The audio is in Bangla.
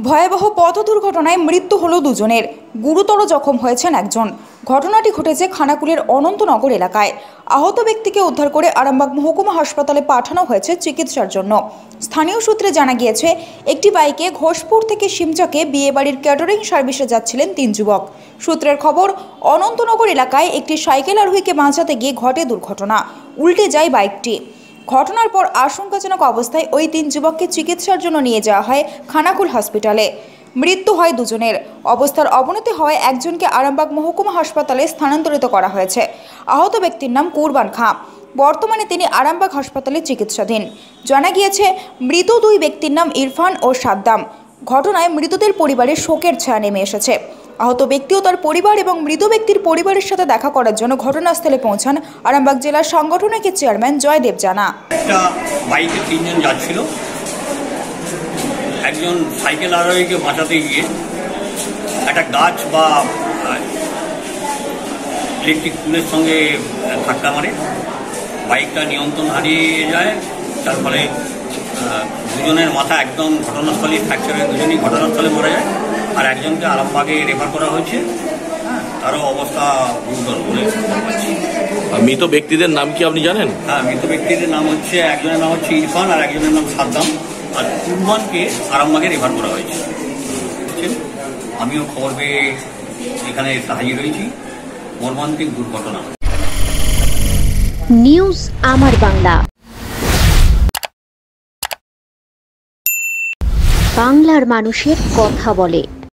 ভয়াবহ পথ দুর্ঘটনায় মৃত্যু হলো দুজনের। গুরুতর জখম হয়েছেন একজন। ঘটনাটি ঘটেছে খানাকুলের অনন্তনগর এলাকায়। আহত ব্যক্তিকে উদ্ধার করে আরামবাগ মহকুমা হাসপাতালে পাঠানো হয়েছে চিকিৎসার জন্য। স্থানীয় সূত্রে জানা গিয়েছে, একটি বাইকে ঘোষপুর থেকে সিমচাকে বিয়েবাড়ির ক্যাটারিং সার্ভিসে যাচ্ছিলেন তিন যুবক। সূত্রের খবর, অনন্তনগর এলাকায় একটি সাইকেল আরোহীকে বাঁচাতে গিয়ে ঘটে দুর্ঘটনা। উল্টে যায় বাইকটি। ঘটনার পর আশঙ্কাজনক অবস্থায় ওই তিন যুবককে চিকিৎসার জন্য নিয়ে যাওয়া হয় খানাকুল হসপিটালে। মৃত্যু হয় দুজনের। অবস্থার অবনতি হওয়ায় একজনকে আরামবাগ মহকুমা হাসপাতালে স্থানান্তরিত করা হয়েছে। আহত ব্যক্তির নাম কুরবান খাঁ। বর্তমানে তিনি আরামবাগ হাসপাতালে চিকিৎসাধীন। জানা গিয়েছে, মৃত দুই ব্যক্তির নাম ইরফান ও সাদ্দাম। ঘটনায় মৃতদের পরিবারে শোকের ছায়া নেমে এসেছে। আহত ব্যক্তি ও তার পরিবার এবং মৃত ব্যক্তির পরিবারের সাথে দেখা করার জন্য ঘটনাস্থলে পৌঁছান আরামবাগ জেলা সাংগঠনিকের চেয়ারম্যান জয়দেব জানা। তিনজন যাচ্ছিল। একজন সাইকেল আরোহীকে বাঁচাতে গিয়ে একটা গাছ বা ইলেকট্রিক পুলের সঙ্গে ধাক্কা মারে। বাইকটা নিয়ন্ত্রণ হারিয়ে যায়। তার ফলে দুজনের মাথা একদম ঘটনাস্থলেই ফ্র্যাকচার হয়ে দুজনই ঘটনাস্থলে মারা যায়। আর একজনকে আরামবাগে রেফার করা হয়েছে। হ্যাঁ, তারও অবস্থা গুরুতর বলে মৃত ব্যক্তিদের নাম কি আপনি জানেন? হ্যাঁ মৃত ব্যক্তিদের নাম হচ্ছে একজনের নাম হচ্ছে ইরফান আর একজনের নাম সাদ্দাম। আর কুরবানকে আরামবাগে রেফার করা হয়েছে। বুঝছেন? আমিও খবর পেয়ে এখানে হাজির হয়েছি। মর্মান্তিক দুর্ঘটনা। নিউজ আমার বাংলা। বাংলার মানুষের কথা বলে।